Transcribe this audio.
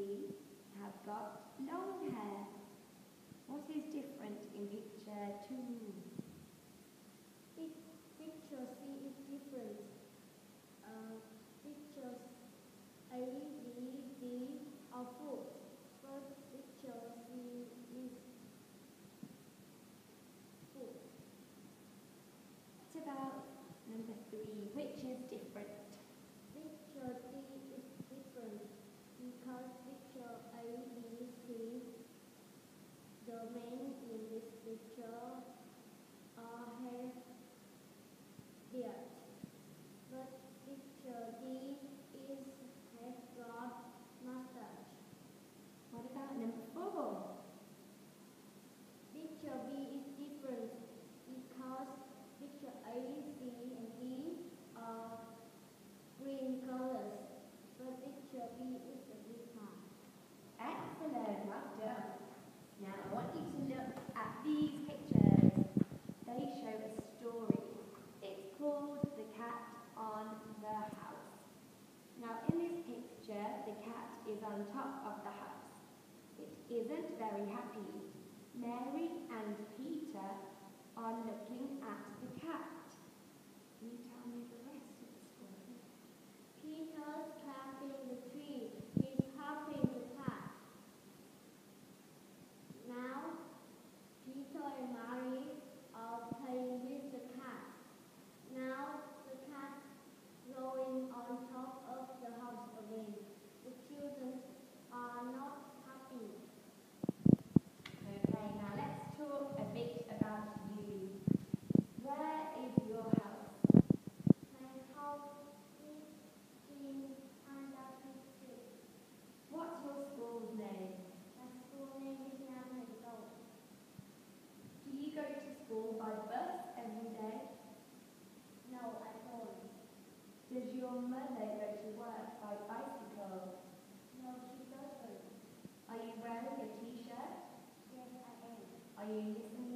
lady have got long hair. What is different in picture two? Picture C is different. Uh, picture A, B, D are full. But picture C is full. What about number three? Which is different? cat on the house. Now in this picture, the cat is on top of the house. It isn't very happy. Mary and Peter are looking at the cat. Can you tell me the body